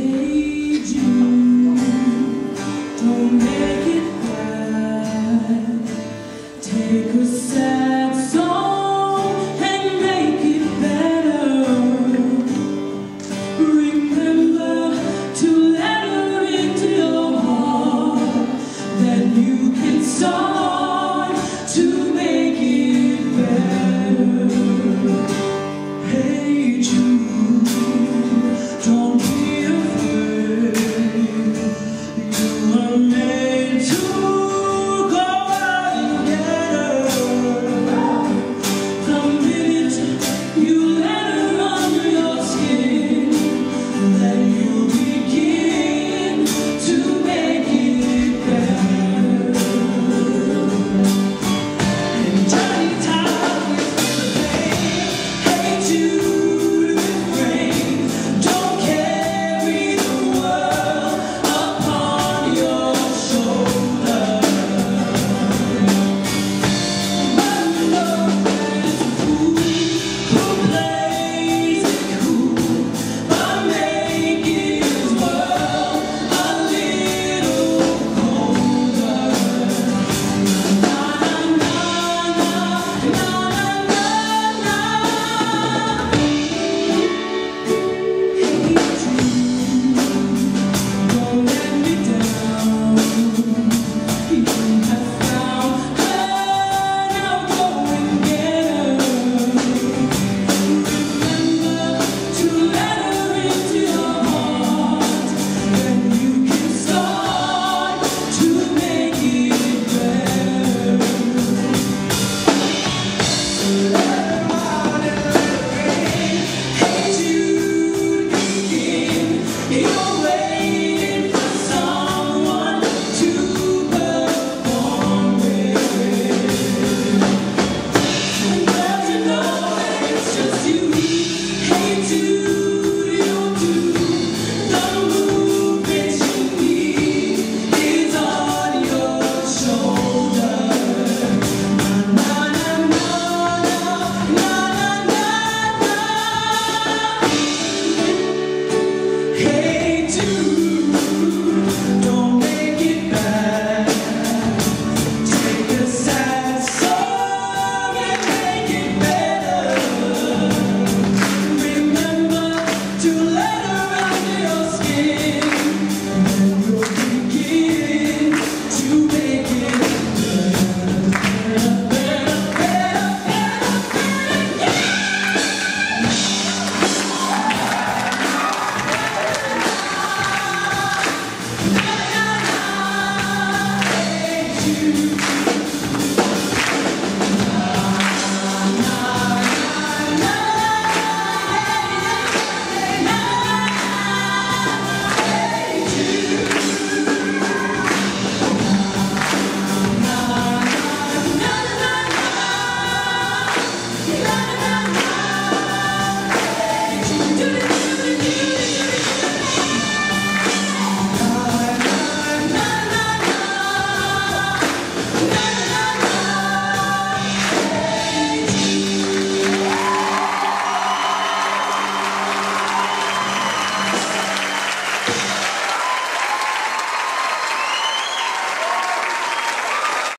Hey